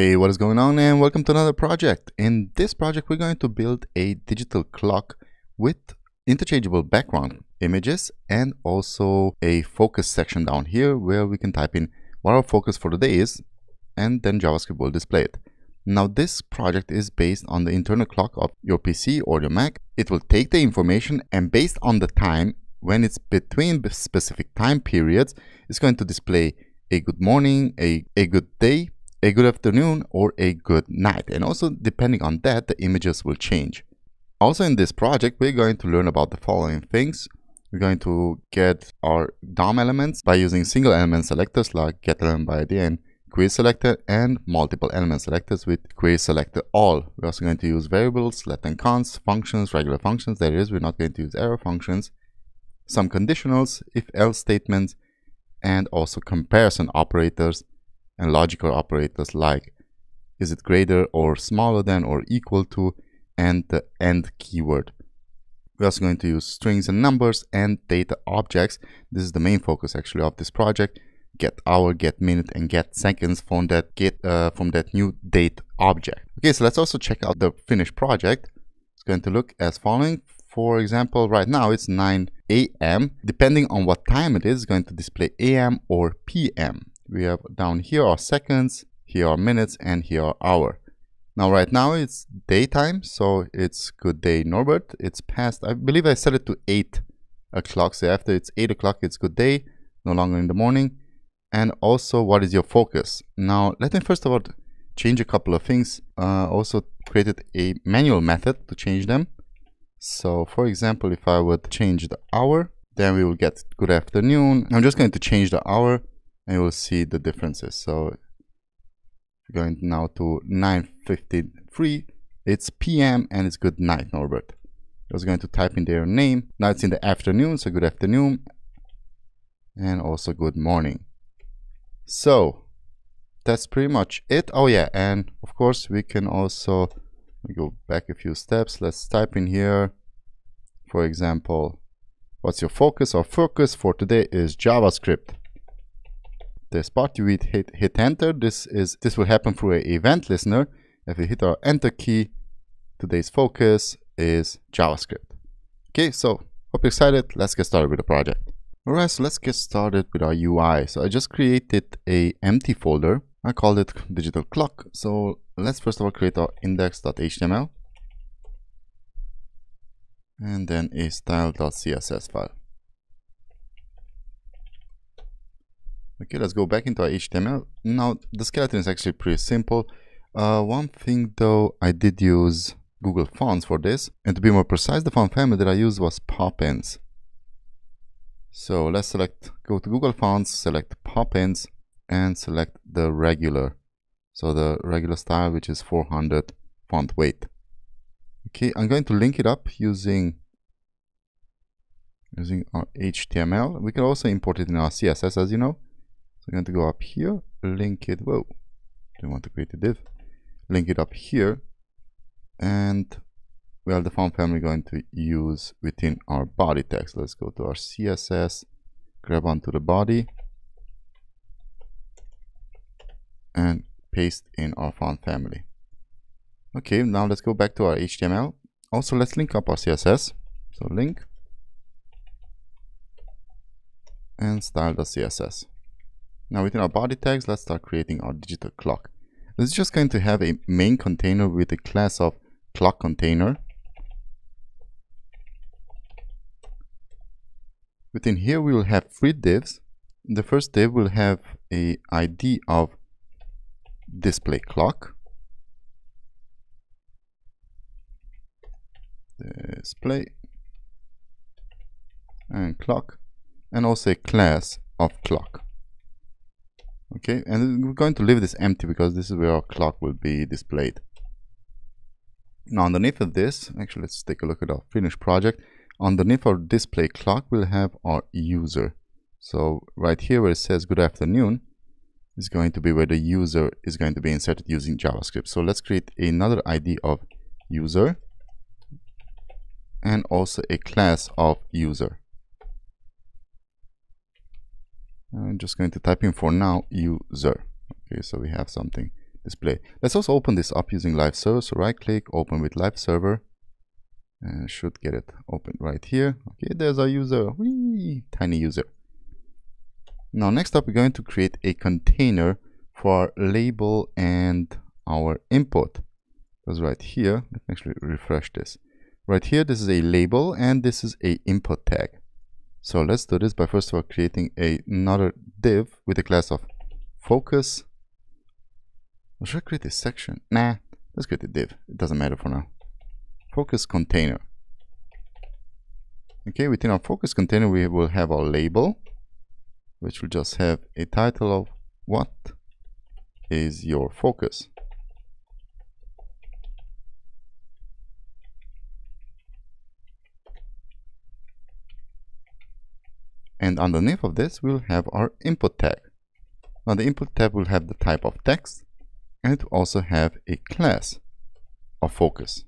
Hey, what is going on and welcome to another project. In this project, we're going to build a digital clock with interchangeable background images and also a focus section down here where we can type in what our focus for the day is and then JavaScript will display it. Now this project is based on the internal clock of your PC or your Mac. It will take the information and based on the time when it's between specific time periods, it's going to display a good morning, a, a good day, a good afternoon, or a good night. And also depending on that, the images will change. Also in this project, we're going to learn about the following things. We're going to get our DOM elements by using single element selectors like getElement by ID and query selector and multiple element selectors with query selector all. We're also going to use variables, let and const, functions, regular functions. That is, we're not going to use arrow functions some conditionals, if-else statements, and also comparison operators and logical operators like is it greater or smaller than or equal to and the end keyword. We're also going to use strings and numbers and date objects. This is the main focus actually of this project. Get hour, get minute, and get seconds from that get uh, from that new date object. Okay, so let's also check out the finished project. It's going to look as following. For example, right now it's 9 a.m. Depending on what time it is, it's going to display a.m. or p.m. We have down here are seconds, here are minutes, and here are hour. Now right now it's daytime, so it's good day Norbert. It's past, I believe I set it to 8 o'clock. So after it's 8 o'clock, it's good day, no longer in the morning. And also, what is your focus? Now, let me first of all change a couple of things. Uh, also created a manual method to change them. So for example, if I would change the hour, then we will get good afternoon. I'm just going to change the hour and you will see the differences. So going now to 9.53, it's PM and it's good night, Norbert. I was going to type in their name. Now it's in the afternoon, so good afternoon. And also good morning. So that's pretty much it. Oh yeah, and of course we can also go back a few steps. Let's type in here, for example, what's your focus? Our focus for today is JavaScript. The spot you would hit, hit enter. This is this will happen through an event listener. If we hit our enter key, today's focus is JavaScript. Okay, so hope you're excited. Let's get started with the project. Alright, so let's get started with our UI. So I just created a empty folder. I called it digital clock. So let's first of all create our index.html and then a style.css file. Okay, let's go back into our HTML. Now, the skeleton is actually pretty simple. Uh, one thing though, I did use Google Fonts for this. And to be more precise, the font family that I used was Poppins. So let's select, go to Google Fonts, select Poppins, and select the regular so the regular style which is 400 font weight okay i'm going to link it up using using our html we can also import it in our css as you know i'm going to go up here link it whoa don't want to create a div link it up here and well the font family going to use within our body text let's go to our css grab onto the body and paste in our font family. Okay, now let's go back to our HTML. Also, let's link up our CSS. So link and style.css. Now within our body tags, let's start creating our digital clock. This is just going to have a main container with a class of clock container. Within here, we will have three divs. The first div will have a ID of display clock display and clock and also a class of clock okay and we're going to leave this empty because this is where our clock will be displayed now underneath of this actually let's take a look at our finished project underneath our display clock we'll have our user so right here where it says good afternoon is going to be where the user is going to be inserted using JavaScript. So let's create another ID of user and also a class of user. I'm just going to type in for now user. Okay, so we have something display. Let's also open this up using live server. So right click, open with live server. And should get it open right here. Okay, there's our user. Whee! Tiny user. Now next up, we're going to create a container for our label and our input. Because right here, let me actually refresh this. Right here, this is a label and this is a input tag. So let's do this by first of all creating another div with a class of focus. Or should I create a section? Nah, let's create a div. It doesn't matter for now. Focus container. Okay, within our focus container, we will have our label, which will just have a title of what is your focus. And underneath of this, we'll have our input tag. Now the input tab will have the type of text and it will also have a class of focus.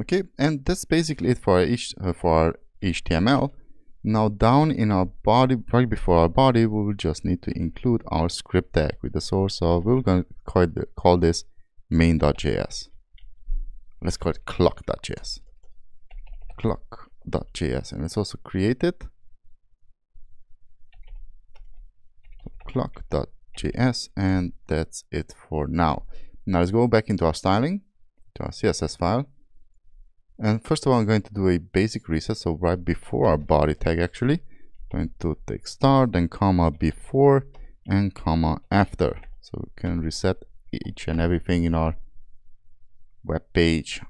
Okay, and that's basically it for our, uh, for our HTML. Now down in our body, right before our body, we will just need to include our script tag with the source of, we're going to call, call this main.js. Let's call it clock.js. Clock.js and let's also create it clock.js and that's it for now. Now let's go back into our styling, to our CSS file. And first of all, I'm going to do a basic reset. So right before our body tag actually, I'm going to take start, then comma before and comma after. So we can reset each and everything in our web page.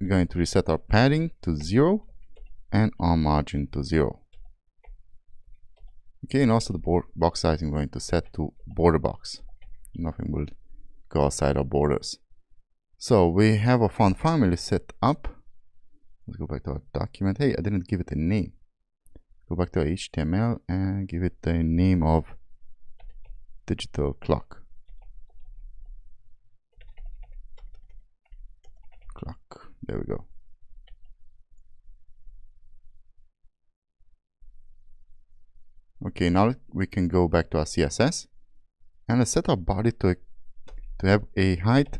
We're going to reset our padding to zero and our margin to zero. Okay, and also the box size I'm going to set to border box. Nothing will go outside our borders. So we have a font family set up. Let's go back to our document. Hey, I didn't give it a name. Go back to our HTML and give it the name of digital clock. Clock. There we go. Okay, now we can go back to our CSS and let's set our body to, to have a height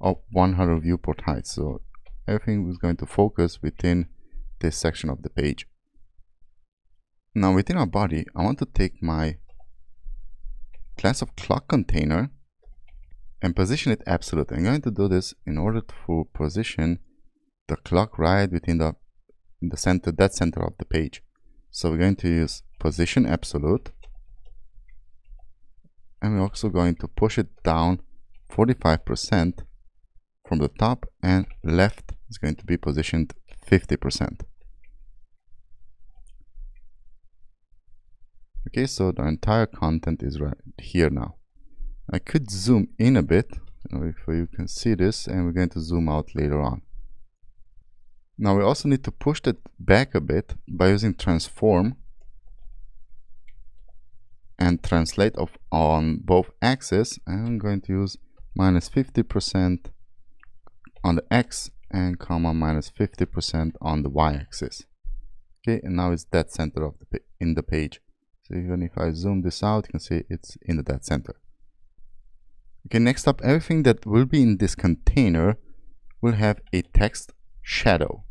of 100 viewport height. So everything is going to focus within this section of the page. Now within our body, I want to take my class of clock container and position it absolute. I'm going to do this in order to position the clock right within the in the center, that center of the page. So we're going to use position absolute and we're also going to push it down 45% from the top and left is going to be positioned 50%. Okay, so the entire content is right here now. I could zoom in a bit, if you can see this, and we're going to zoom out later on. Now we also need to push that back a bit by using transform and translate of on both axes. I'm going to use minus 50% on the x and comma minus 50% on the y-axis okay and now it's dead center of the in the page. So even if I zoom this out you can see it's in the dead center. Okay next up everything that will be in this container will have a text shadow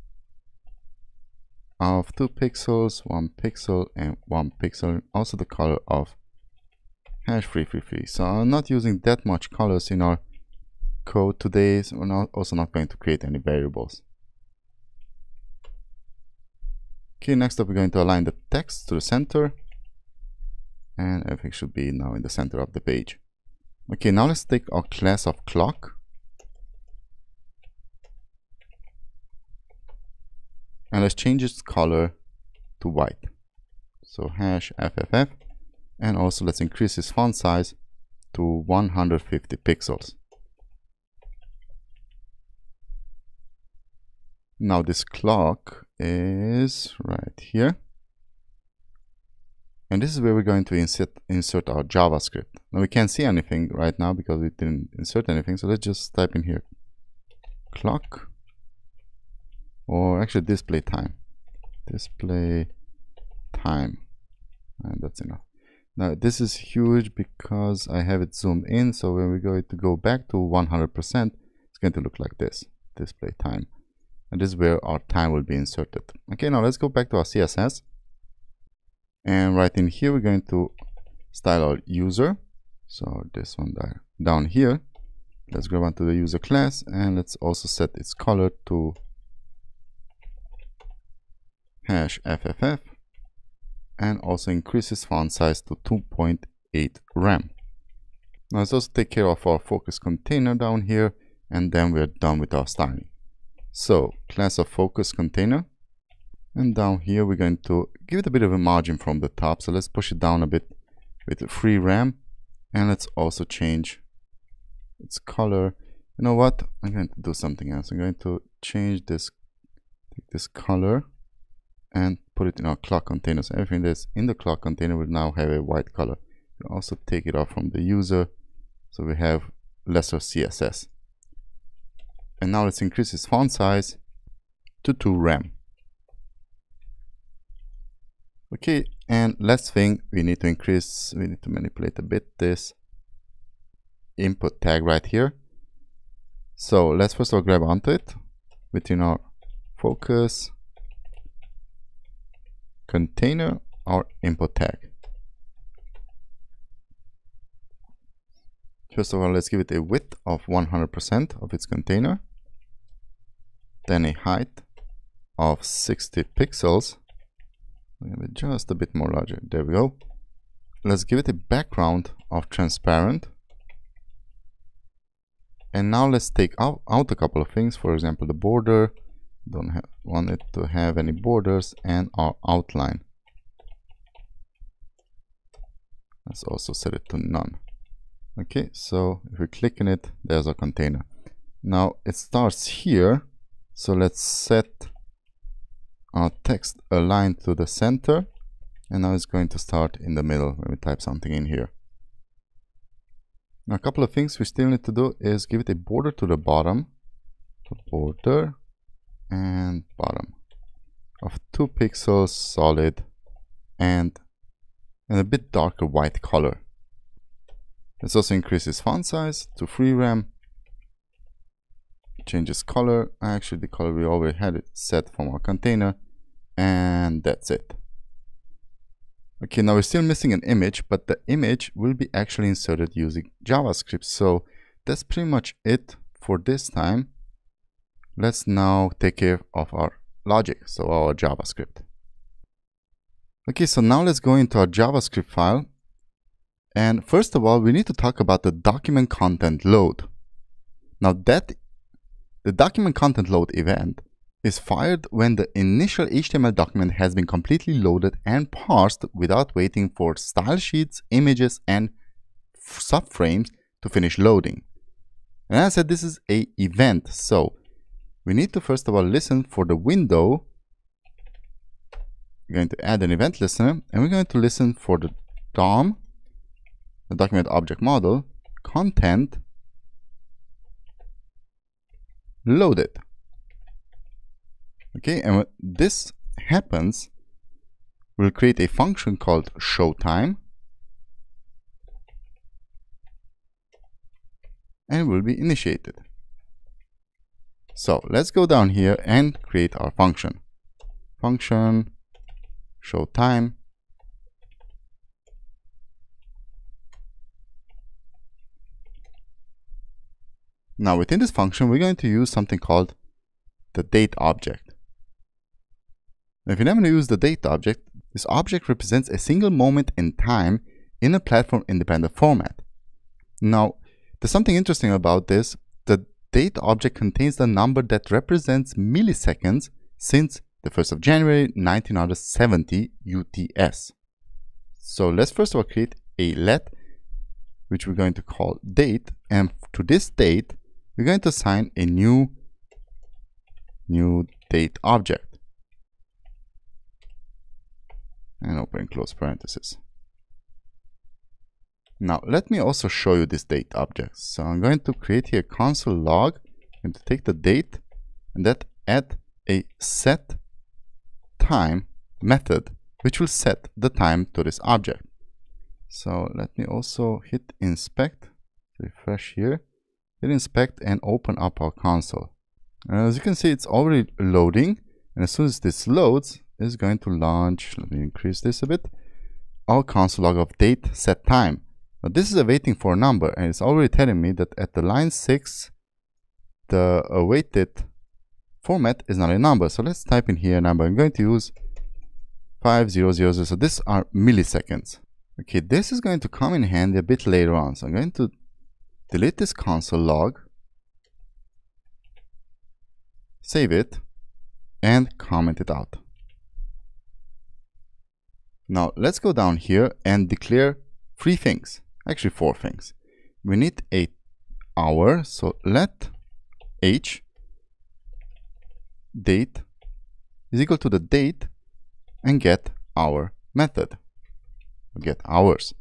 of 2 pixels, 1 pixel, and 1 pixel. Also the color of hash 333. So I'm not using that much colors in our code today. So we're not also not going to create any variables. Okay, next up we're going to align the text to the center. And everything should be now in the center of the page. Okay, now let's take our class of clock and let's change its color to white so hash fff and also let's increase its font size to 150 pixels. Now this clock is right here. And this is where we're going to insert insert our javascript. Now we can't see anything right now because we didn't insert anything. So let's just type in here clock or actually display time. Display time. And that's enough Now this is huge because I have it zoomed in. So when we go to go back to 100%, it's going to look like this, display time. And this is where our time will be inserted. Okay, now let's go back to our CSS. And right in here, we're going to style our user. So this one there, down here. Let's grab onto the user class and let's also set its color to hash FFF and also increases font size to 2.8 rem. Now let's also take care of our focus container down here and then we're done with our styling. So class of focus container. And down here we're going to give it a bit of a margin from the top so let's push it down a bit with free rem and let's also change its color. You know what? I'm going to do something else. I'm going to change this this color and put it in our clock container. So everything that's in the clock container will now have a white color. You also take it off from the user so we have lesser CSS. And now let's increase its font size to 2 rem. Okay, and last thing we need to increase, we need to manipulate a bit this input tag right here. So let's first of all grab onto it within our focus container or input tag. First of all, let's give it a width of 100% of its container, then a height of 60 pixels, just a bit more larger, there we go. Let's give it a background of transparent, and now let's take out, out a couple of things, for example the border, don't have, want it to have any borders and our outline. Let's also set it to none. Okay so if we click in it there's our container. Now it starts here so let's set our text aligned to the center and now it's going to start in the middle when we type something in here. Now a couple of things we still need to do is give it a border to the bottom border and bottom of 2 pixels solid and, and a bit darker white color. Let's also increase font size to free rem. Changes color. Actually, the color we already had it set from our container. And that's it. Okay, now we're still missing an image, but the image will be actually inserted using JavaScript. So that's pretty much it for this time let's now take care of our logic, so our JavaScript. Okay, so now let's go into our JavaScript file. And first of all, we need to talk about the document content load. Now that the document content load event is fired when the initial HTML document has been completely loaded and parsed without waiting for style sheets, images, and subframes to finish loading. And as I said, this is a event, so we need to first of all listen for the window. We're going to add an event listener and we're going to listen for the DOM, the document object model, content loaded. Okay, and when this happens, we'll create a function called showtime and will be initiated. So let's go down here and create our function. Function show time. Now within this function, we're going to use something called the date object. Now, if you never to use the date object, this object represents a single moment in time in a platform independent format. Now, there's something interesting about this date object contains the number that represents milliseconds since the 1st of January 1970 UTC. So let's first of all create a let, which we're going to call date, and to this date, we're going to assign a new, new date object. And open close parenthesis. Now let me also show you this date object. So I'm going to create here console log and to take the date and that add a set time method which will set the time to this object. So let me also hit inspect, refresh here, hit inspect and open up our console. As you can see, it's already loading. And as soon as this loads, it's going to launch, let me increase this a bit, our console log of date set time. Now this is a waiting for a number and it's already telling me that at the line 6, the awaited format is not a number. So let's type in here a number. I'm going to use 5000. So these are milliseconds. Okay, this is going to come in handy a bit later on. So I'm going to delete this console log, save it, and comment it out. Now let's go down here and declare three things, actually four things. We need a hour, so let h date is equal to the date and get hour method get hours.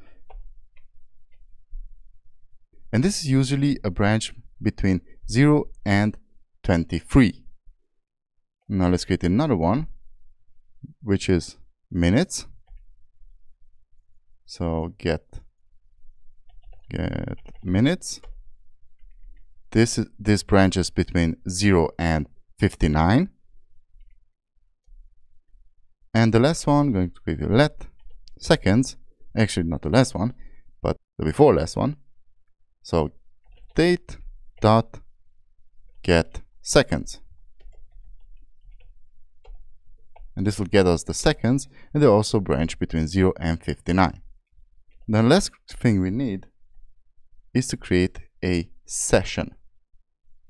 And this is usually a branch between 0 and 23. Now let's create another one, which is minutes. So get get minutes. This is this branches between 0 and 59. And the last one, going to give you let seconds actually not the last one, but the before last one. So date dot get seconds. And this will get us the seconds, and they also branch between 0 and 59. The last thing we need is to create a session.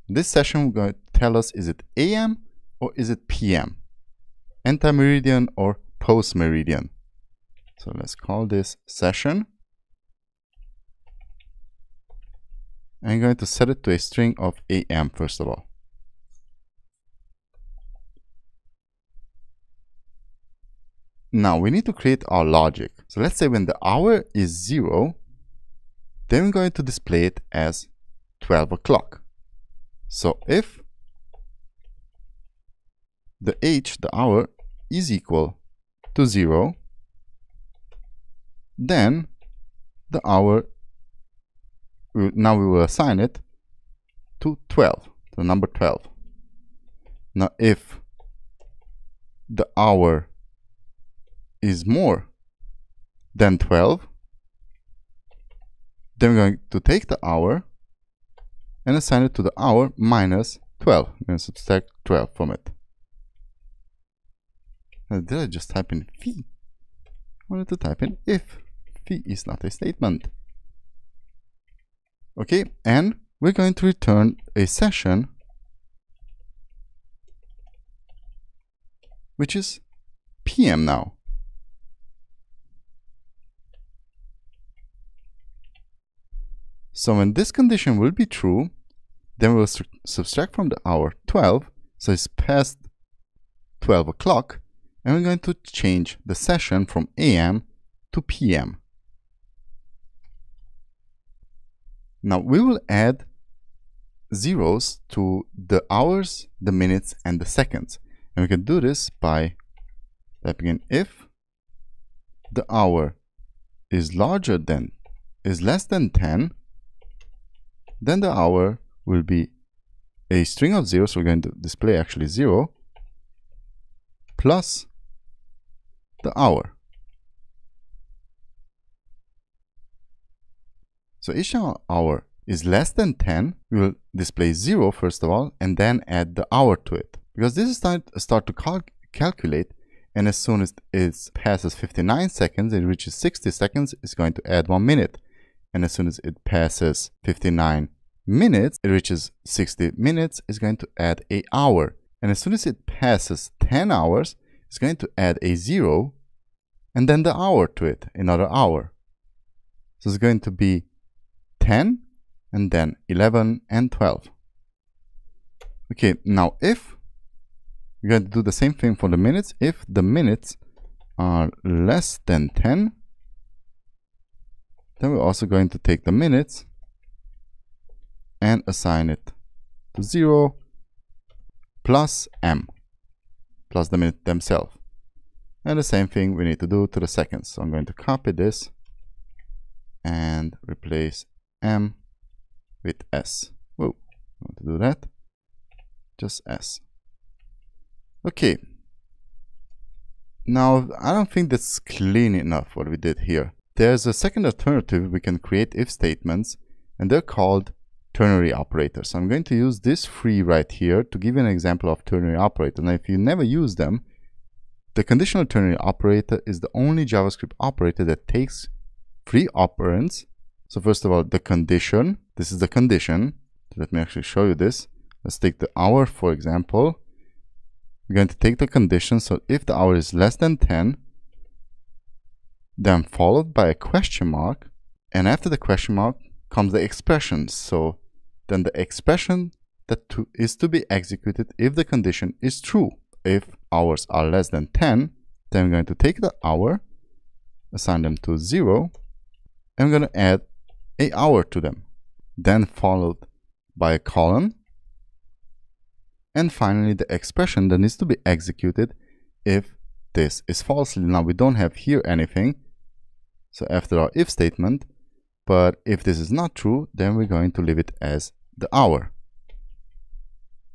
This session will tell us is it AM or is it PM? Ante-meridian or post-meridian? So let's call this session. I'm going to set it to a string of AM first of all. Now we need to create our logic. So let's say when the hour is zero, then we're going to display it as 12 o'clock. So if the h, the hour, is equal to zero, then the hour, now we will assign it to 12, the number 12. Now if the hour is more than 12, then we're going to take the hour and assign it to the hour minus 12. I'm going to subtract 12 from it. Now, did I just type in phi? I wanted to type in if phi is not a statement. Okay, and we're going to return a session which is PM now. So when this condition will be true, then we'll subtract from the hour 12, so it's past 12 o'clock, and we're going to change the session from AM to PM. Now we will add zeros to the hours, the minutes, and the seconds. And we can do this by typing in if the hour is larger than, is less than 10, then the hour will be a string of zeros. So we're going to display actually zero plus the hour. So each hour is less than 10, we will display 0 first of all, and then add the hour to it. Because this is start, start to cal calculate, and as soon as it passes 59 seconds, it reaches 60 seconds, it's going to add 1 minute. And as soon as it passes 59 minutes, it reaches 60 minutes, it's going to add a hour. And as soon as it passes 10 hours, it's going to add a 0, and then the hour to it, another hour. So it's going to be 10 and then 11 and 12. Okay, now if we're going to do the same thing for the minutes, if the minutes are less than 10, then we're also going to take the minutes and assign it to 0 plus m plus the minute themselves. And the same thing we need to do to the seconds. So I'm going to copy this and replace M with S. Whoa, I want to do that. Just S. Okay. Now, I don't think that's clean enough what we did here. There's a second alternative. We can create if statements and they're called ternary operators. So I'm going to use this free right here to give you an example of ternary operator. Now, if you never use them, the conditional ternary operator is the only JavaScript operator that takes three operands. So first of all, the condition. This is the condition. Let me actually show you this. Let's take the hour, for example. We're going to take the condition. So if the hour is less than 10, then followed by a question mark. And after the question mark comes the expression. So then the expression that to, is to be executed if the condition is true. If hours are less than 10, then I'm going to take the hour, assign them to 0, and I'm going to add a hour to them. Then followed by a colon. And finally, the expression that needs to be executed if this is false. Now, we don't have here anything. So after our if statement, but if this is not true, then we're going to leave it as the hour.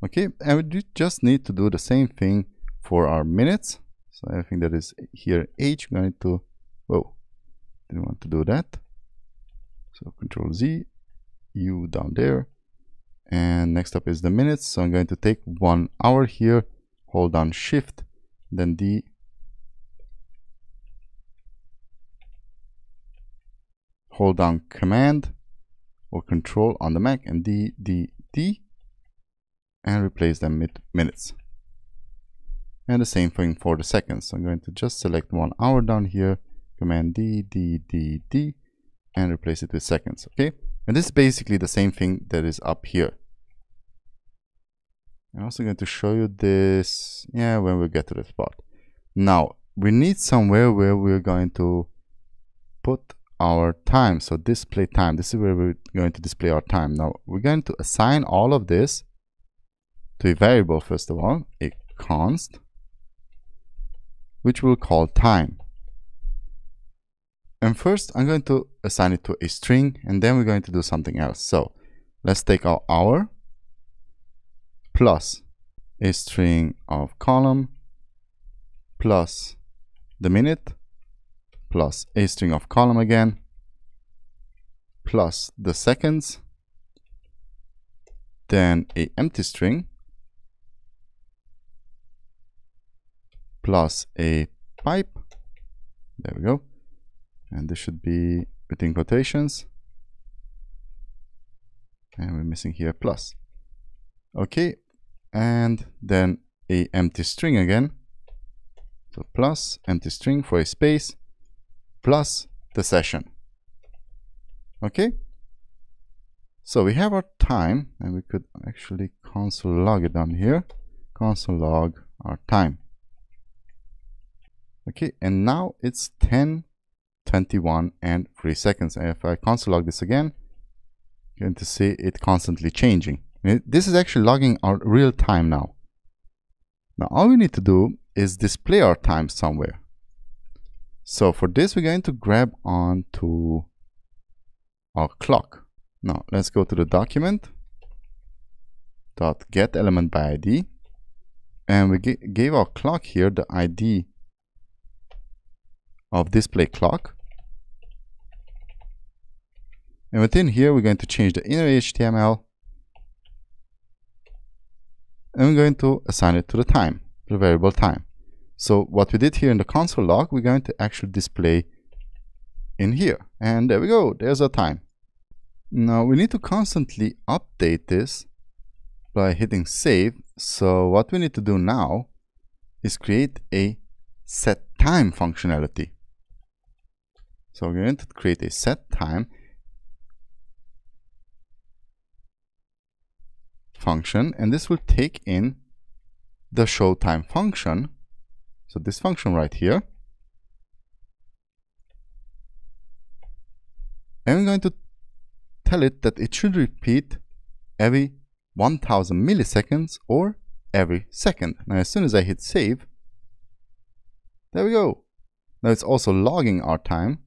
Okay, and we just need to do the same thing for our minutes. So everything that is here H, we're going to, whoa, didn't want to do that. So control Z, U down there. And next up is the minutes. So I'm going to take one hour here, hold down shift, then D, hold down command or control on the Mac and D, D, D and replace them with minutes. And the same thing for the seconds. So I'm going to just select one hour down here, command D, D, D, D, and replace it with seconds, okay? And this is basically the same thing that is up here. I'm also going to show you this, yeah, when we get to the spot. Now, we need somewhere where we're going to put our time. So display time, this is where we're going to display our time. Now we're going to assign all of this to a variable, first of all, a const, which we'll call time. And first I'm going to assign it to a string and then we're going to do something else. So let's take our hour plus a string of column plus the minute plus a string of column again plus the seconds then a empty string plus a pipe there we go and this should be within quotations and we're missing here plus. Okay and then a empty string again so plus empty string for a space plus the session. Okay? So we have our time, and we could actually console log it down here. Console log our time. Okay, and now it's 10, 21, and 3 seconds. And if I console log this again, you're going to see it constantly changing. This is actually logging our real time now. Now all we need to do is display our time somewhere. So for this, we're going to grab on to our clock. Now let's go to the document dot get element by ID and we gave our clock here the ID of display clock and within here we're going to change the inner HTML and we're going to assign it to the time, the variable time. So what we did here in the console log, we're going to actually display in here. And there we go, there's our time. Now we need to constantly update this by hitting save. So what we need to do now is create a set time functionality. So we're going to create a set time function and this will take in the show time function so this function right here. I'm going to tell it that it should repeat every 1000 milliseconds or every second. Now as soon as I hit save, there we go. Now it's also logging our time.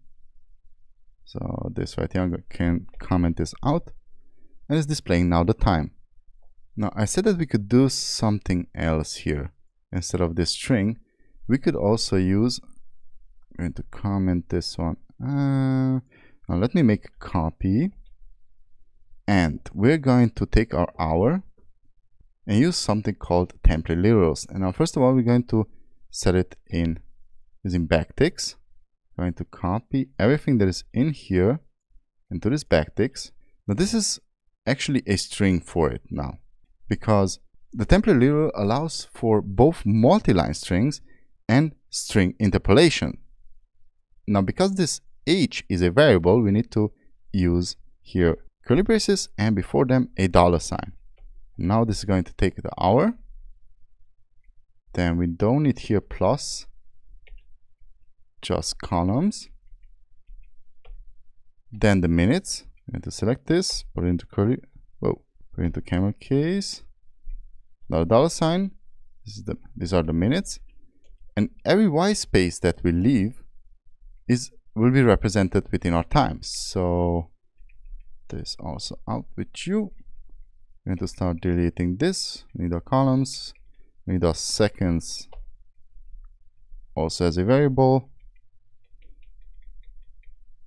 So this right here, I can comment this out and it's displaying now the time. Now I said that we could do something else here. Instead of this string, we could also use, I'm going to comment this one. Uh, now let me make a copy and we're going to take our hour and use something called template literals. And now first of all, we're going to set it in using backticks. Going to copy everything that is in here into this backticks. Now this is actually a string for it now because the template literal allows for both multi-line strings and string interpolation. Now because this h is a variable, we need to use here curly braces and before them a dollar sign. Now this is going to take the hour. Then we don't need here plus, just columns. Then the minutes. I'm going to select this, put it into curly, whoa, put it into camel case. Now dollar sign. This is the, these are the minutes. And every y space that we leave is will be represented within our times. So this also out with you. We're going to start deleting this. We need our columns. We need our seconds also as a variable.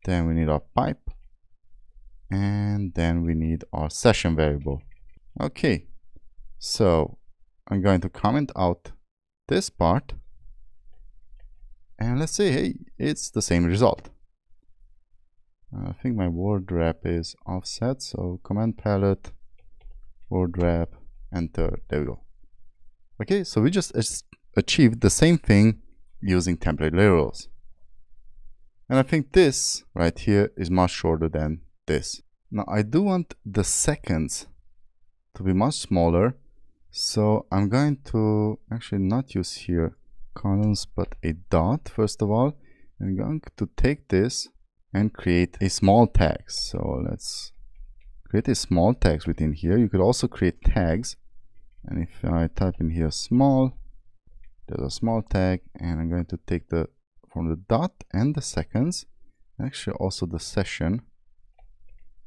Then we need our pipe. And then we need our session variable. Okay, so I'm going to comment out this part. And let's say, hey, it's the same result. I think my word wrap is offset, so command palette, word wrap, enter, there we go. Okay, so we just achieved the same thing using template literals. And I think this right here is much shorter than this. Now I do want the seconds to be much smaller. So I'm going to actually not use here columns, but a dot first of all. I'm going to take this and create a small tag. So let's create a small text within here. You could also create tags. And if I type in here small, there's a small tag and I'm going to take the from the dot and the seconds, actually also the session,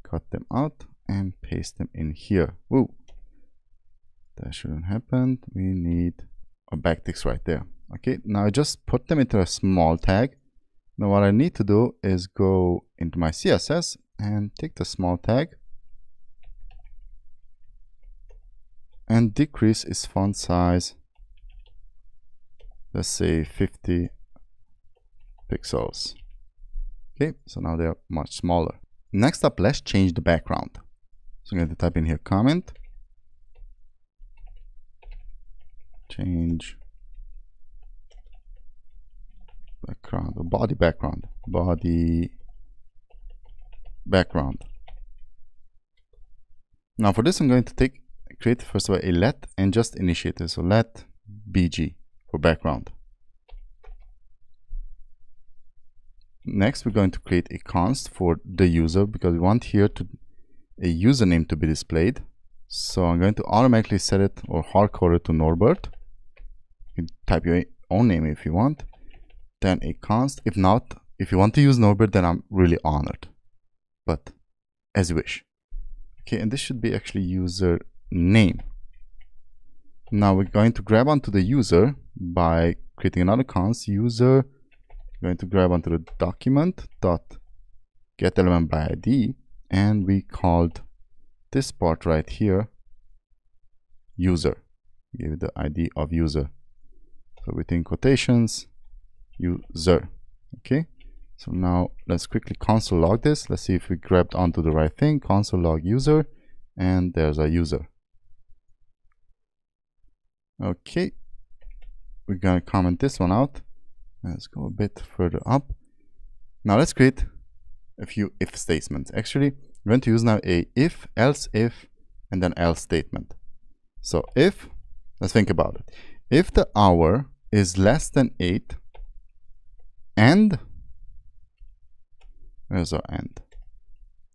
cut them out and paste them in here. Woo! That shouldn't happen. We need a backticks right there. Okay, now I just put them into a small tag. Now what I need to do is go into my CSS and take the small tag. And decrease its font size. Let's say 50 pixels. Okay so now they're much smaller. Next up let's change the background. So I'm going to type in here comment. Change background body background body background. Now for this I'm going to take create first of all a let and just initiate it. So let bg for background. Next we're going to create a const for the user because we want here to a username to be displayed. So I'm going to automatically set it or hardcode it to Norbert. You can type your own name if you want then a const. If not, if you want to use Norbert, then I'm really honored. But as you wish. Okay, and this should be actually user name. Now we're going to grab onto the user by creating another const user. We're going to grab onto the document dot get element by ID, and we called this part right here user. Give it the ID of user. So within quotations, user. Okay? So now let's quickly console log this. Let's see if we grabbed onto the right thing. Console log user and there's a user. Okay. We're gonna comment this one out. Let's go a bit further up. Now let's create a few if statements. Actually we're going to use now a if else if and then else statement. So if let's think about it. If the hour is less than 8 end there's our end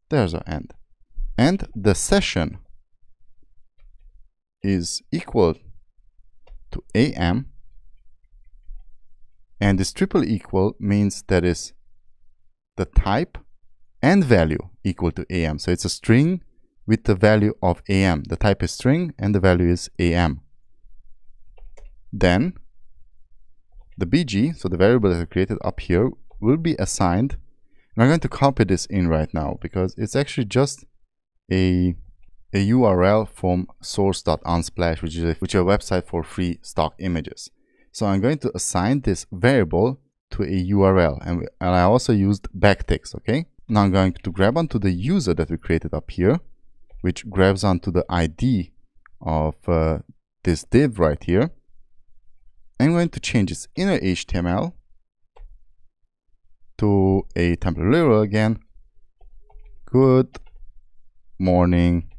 there's our end and the session is equal to am and this triple equal means that is the type and value equal to am. So it's a string with the value of am. The type is string and the value is am. Then the bg, so the variable that I created up here, will be assigned. And I'm going to copy this in right now because it's actually just a, a URL from source.unsplash, which is a, which is a website for free stock images. So I'm going to assign this variable to a URL and, and I also used backticks, okay? Now I'm going to grab onto the user that we created up here, which grabs onto the ID of uh, this div right here. I'm going to change this inner HTML to a template literal again. Good morning.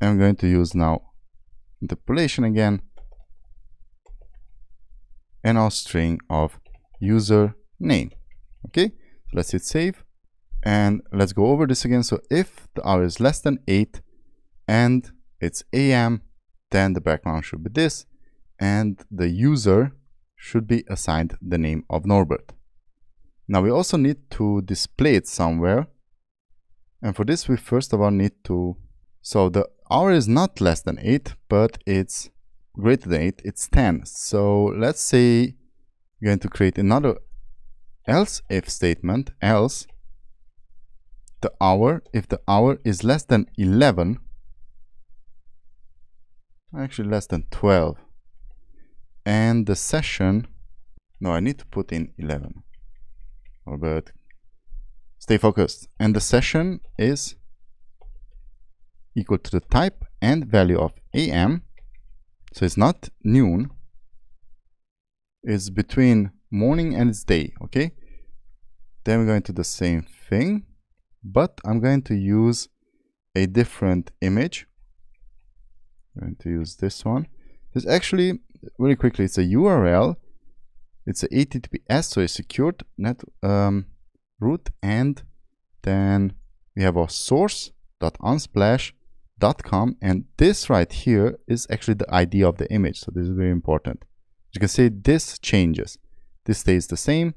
I'm going to use now interpolation again and our string of user name. Okay, let's hit save and let's go over this again. So if the hour is less than 8 and it's AM, then the background should be this and the user should be assigned the name of Norbert. Now we also need to display it somewhere and for this we first of all need to so the hour is not less than 8 but it's greater than 8 it's 10 so let's say we're going to create another else if statement else the hour if the hour is less than 11 actually less than 12 and the session no I need to put in 11 but stay focused. And the session is equal to the type and value of am so it's not noon. It's between morning and it's day okay? Then we're going to the same thing but I'm going to use a different image I'm going to use this one. It's actually really quickly it's a URL it's a HTTPS so a secured net um, root and then we have our source.unsplash.com and this right here is actually the ID of the image so this is very important. You can see this changes. This stays the same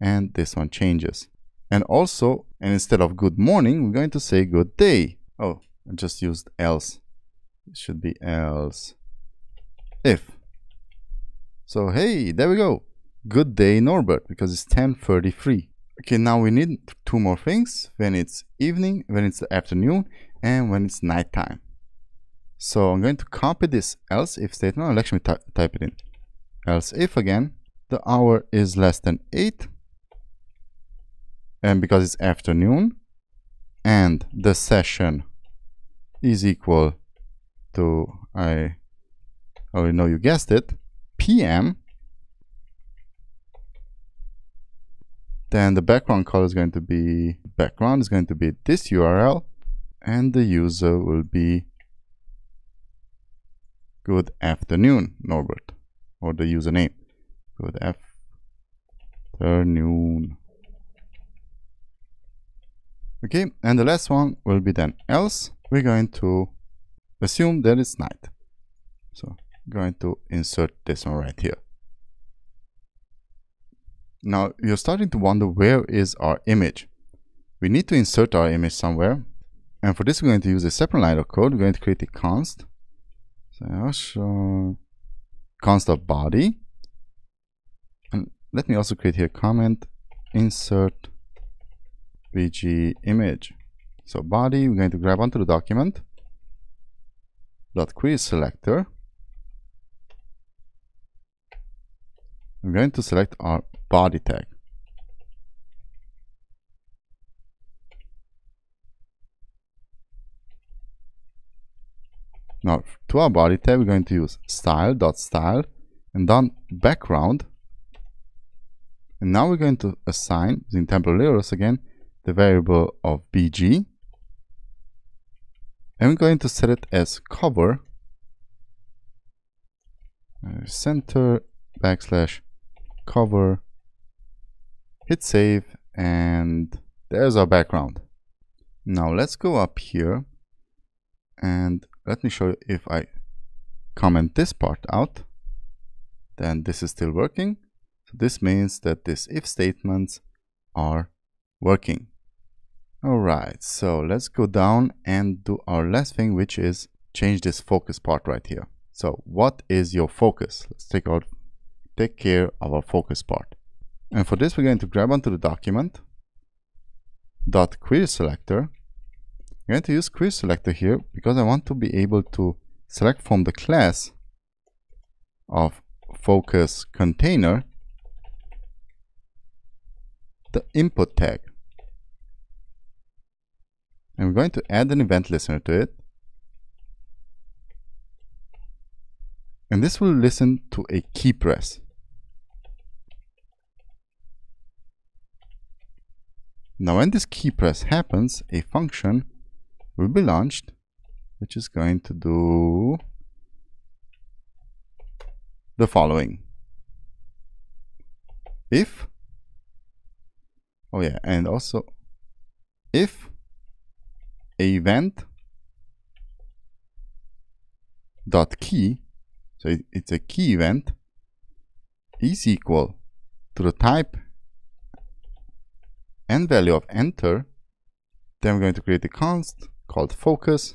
and this one changes. And also and instead of good morning we're going to say good day. Oh I just used else it should be else. If. So hey there we go. Good day Norbert because it's 1033 okay now we need two more things. When it's evening when it's the afternoon and when it's nighttime so I'm going to copy this else if statement. I'll actually type it in. Else if again. The hour is less than 8 and because it's afternoon and the session is equal to I already know you guessed it PM then the background color is going to be background is going to be this URL and the user will be good afternoon Norbert or the username. Good afternoon. Okay and the last one will be then else. We're going to assume that it's night. So I'm going to insert this one right here. Now you're starting to wonder where is our image. We need to insert our image somewhere. And for this we're going to use a separate line of code. We're going to create a const. So const of body and let me also create here a comment. Insert bg image. So body we're going to grab onto the document dot query selector I'm going to select our body tag Now, to our body tag, we're going to use style.style and then background. And now we're going to assign, using template literals again, the variable of bg. We're going to set it as cover uh, center backslash cover hit save and there's our background now let's go up here and let me show you if I comment this part out then this is still working So this means that these if statements are working. Alright, so let's go down and do our last thing, which is change this focus part right here. So what is your focus? Let's take out take care of our focus part. And for this, we're going to grab onto the document dot query selector. I'm going to use query selector here because I want to be able to select from the class of focus container the input tag. We're going to add an event listener to it. And this will listen to a key press. Now when this key press happens, a function will be launched, which is going to do the following. If, oh yeah, and also if event dot key, so it, it's a key event, is equal to the type and value of enter, then we're going to create a const called focus.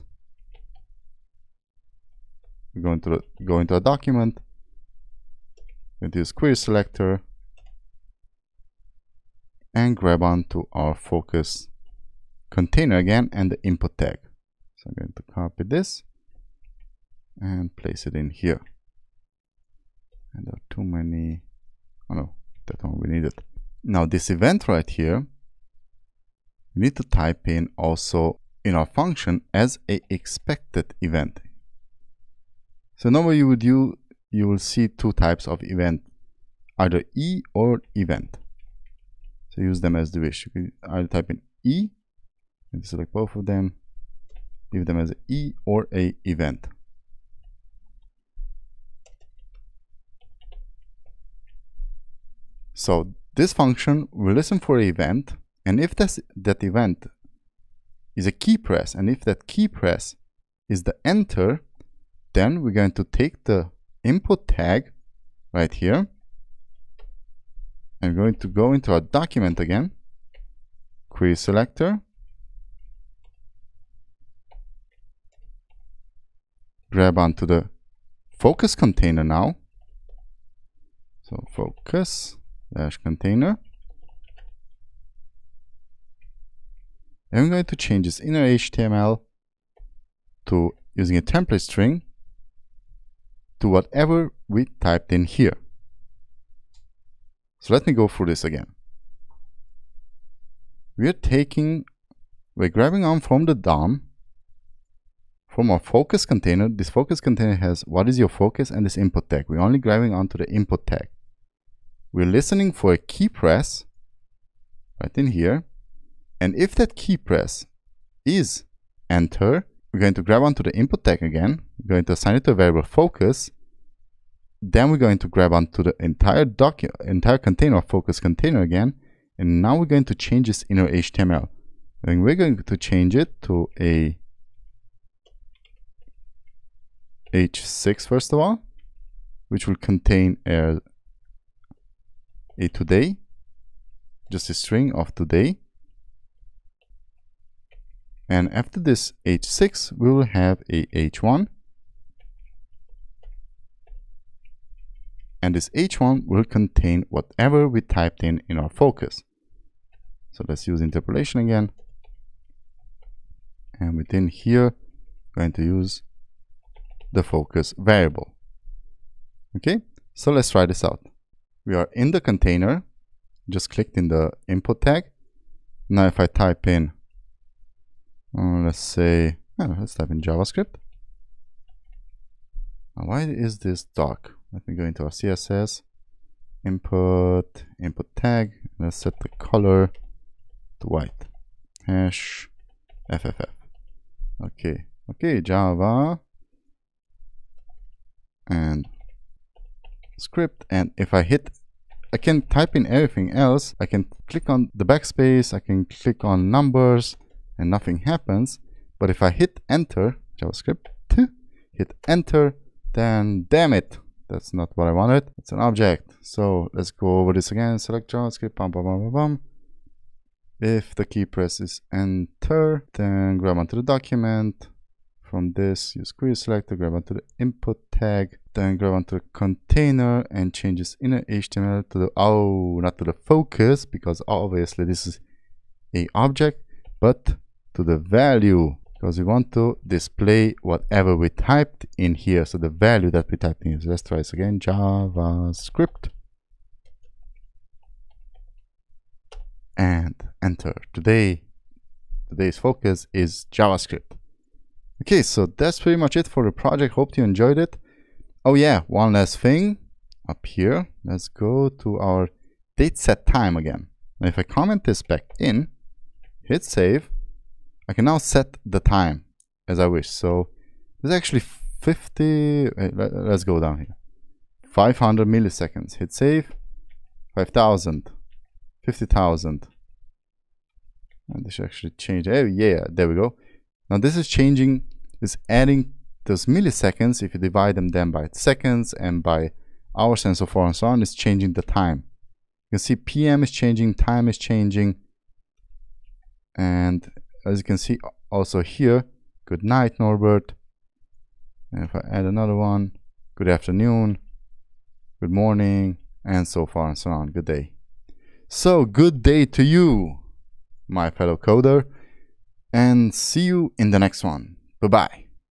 We're going to go into a document, to use query selector, and grab onto our focus container again and the input tag. So I'm going to copy this and place it in here. And there are too many, oh no, that one we need it. Now this event right here, we need to type in also in our function as a expected event. So normally you would you you will see two types of event, either E or event. So use them as the wish. You can either type in E and select both of them, leave them as an E or a event. So this function will listen for an event, and if that's, that event is a key press, and if that key press is the enter, then we're going to take the input tag right here. I'm going to go into our document again, query selector, grab onto the focus container now. So focus dash container. I'm going to change this inner HTML to using a template string to whatever we typed in here. So let me go through this again. We're taking, we're grabbing on from the DOM from our focus container, this focus container has what is your focus and this input tag. We're only grabbing onto the input tag. We're listening for a key press right in here. And if that key press is enter, we're going to grab onto the input tag again. We're going to assign it to a variable focus. Then we're going to grab onto the entire entire container focus container again. And now we're going to change this inner HTML. And we're going to change it to a h6 first of all, which will contain a, a today, just a string of today. And after this h6, we will have a h1. And this h1 will contain whatever we typed in in our focus. So let's use interpolation again. And within here, going to use the focus variable. Okay, so let's try this out. We are in the container, just clicked in the input tag. Now if I type in, uh, let's say, let's type in JavaScript. Now why is this dark? Let me go into our CSS, input, input tag. Let's set the color to white. Hash FFF. Okay, okay, Java and script and if I hit I can type in everything else I can click on the backspace I can click on numbers and nothing happens but if I hit enter JavaScript hit enter then damn it That's not what I wanted. It's an object. So let's go over this again. Select JavaScript. Bum, bum, bum, bum. If the key press is enter, then grab onto the document. From this, use query selector, grab onto the input tag, then grab onto the container and change this inner HTML to the, oh, not to the focus, because obviously this is a object, but to the value because we want to display whatever we typed in here. So the value that we typed in. So let's try this again. JavaScript. And enter. Today, today's focus is JavaScript. Okay, so that's pretty much it for the project. Hope you enjoyed it. Oh yeah, one last thing up here. Let's go to our date set time again. Now if I comment this back in, hit save, I can now set the time as I wish. So there's actually 50, let's go down here. 500 milliseconds, hit save, 5,000, 50,000. And this should actually change, oh yeah, there we go. Now this is changing, is adding those milliseconds, if you divide them then by seconds and by hours and so forth and so on, it's changing the time. You can see PM is changing, time is changing, and as you can see also here good night Norbert. And if I add another one good afternoon good morning and so far and so on. Good day. So good day to you my fellow coder and see you in the next one bye bye